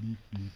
beep beep